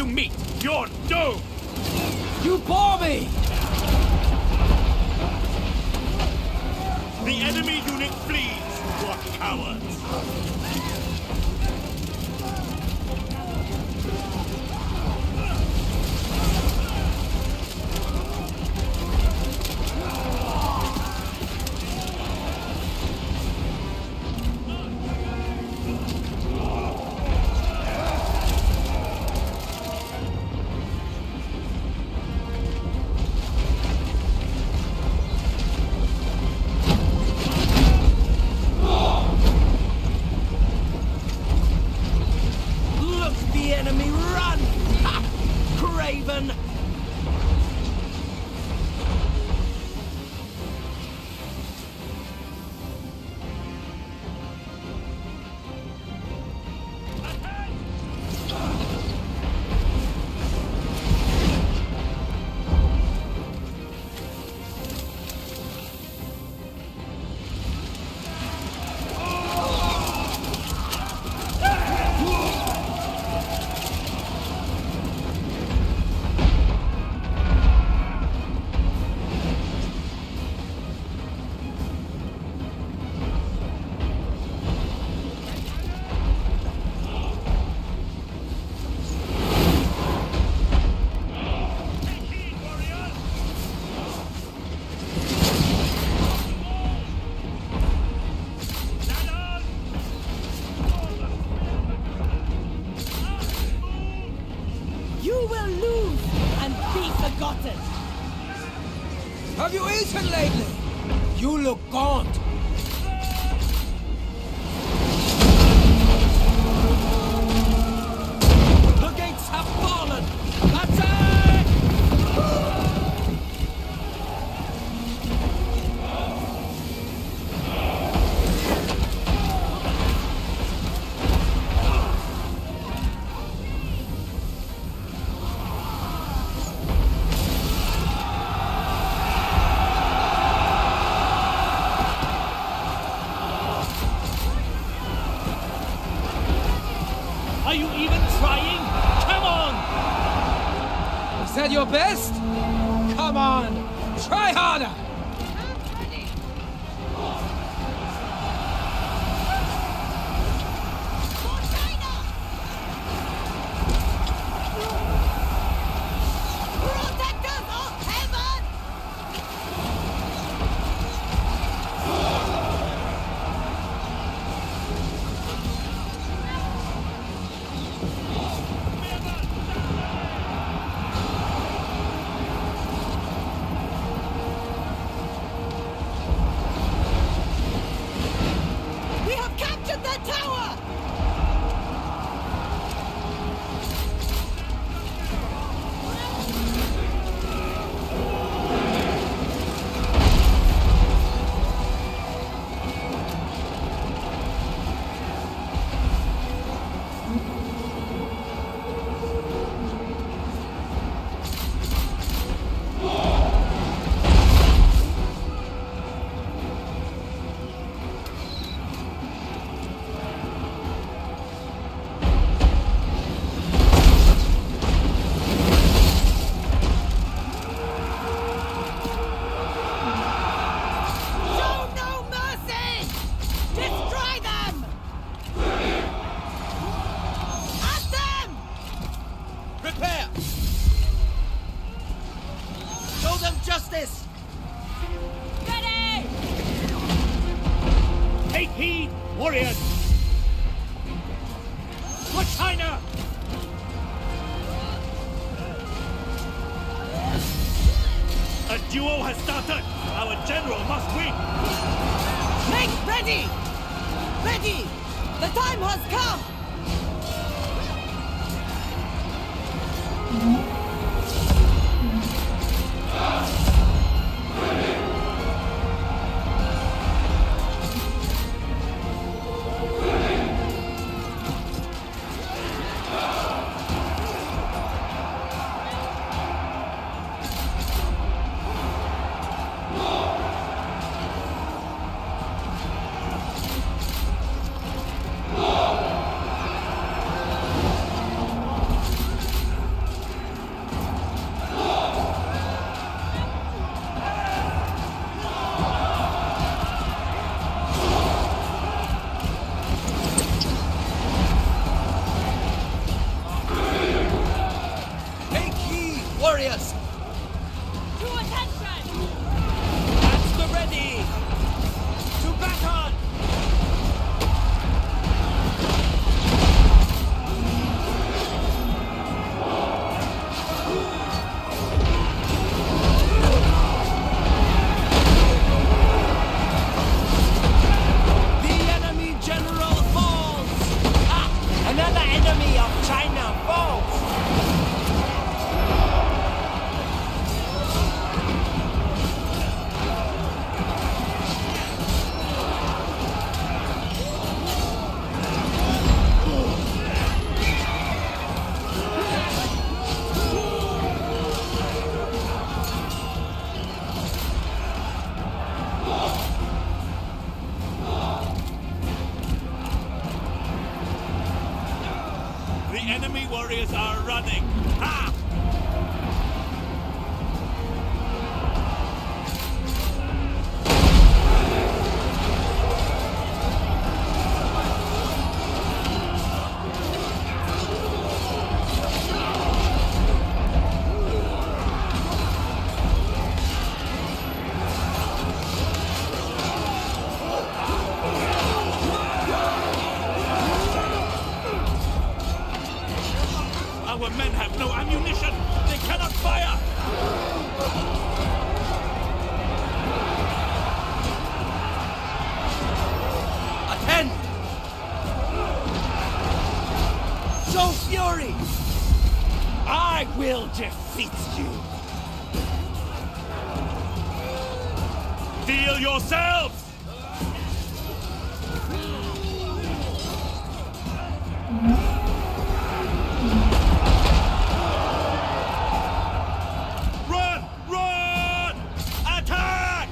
meet your doom! You bore me! The enemy unit flees! What cowards! You will lose and be forgotten! Have you eaten lately? You look gaunt. The gates have fallen! Attack! Them justice! Ready! Take heed, warriors! For China! A duel has started! Our general must win! Make ready! Ready! The time has come! The enemy warriors are running. Ha! Deal yourselves! Run! Run! Attack!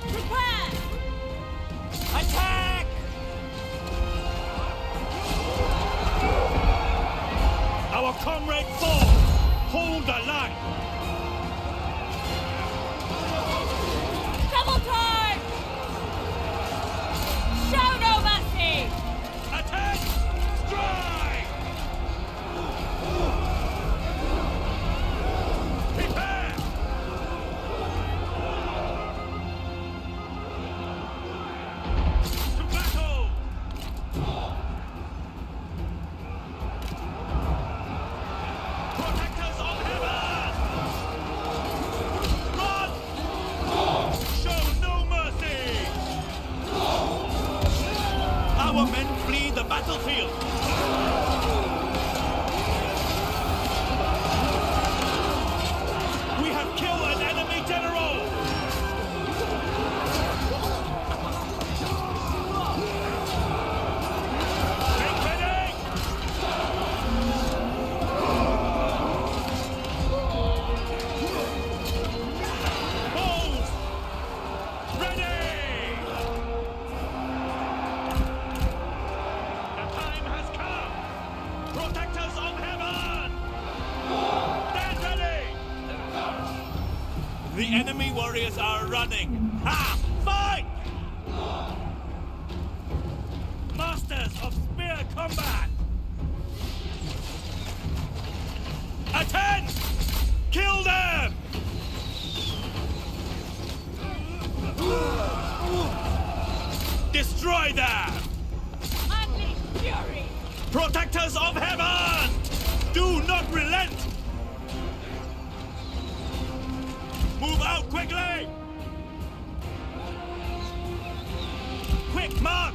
Prepare! Attack! Our comrade falls! Hold the line. are running. Ha! Move out quickly! Quick march!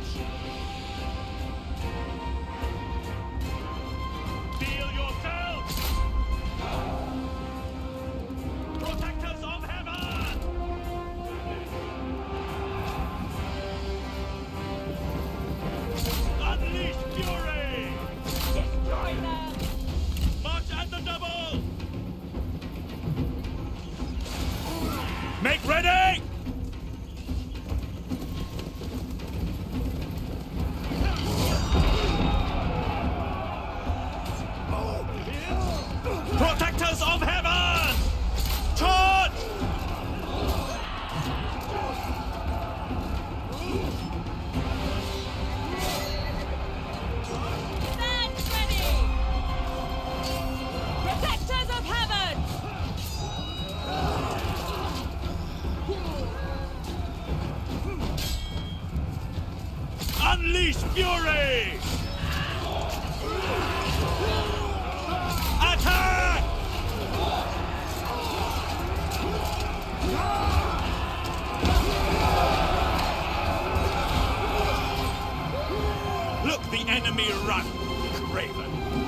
Make ready! Fury! Attack! Look the enemy run, Craven!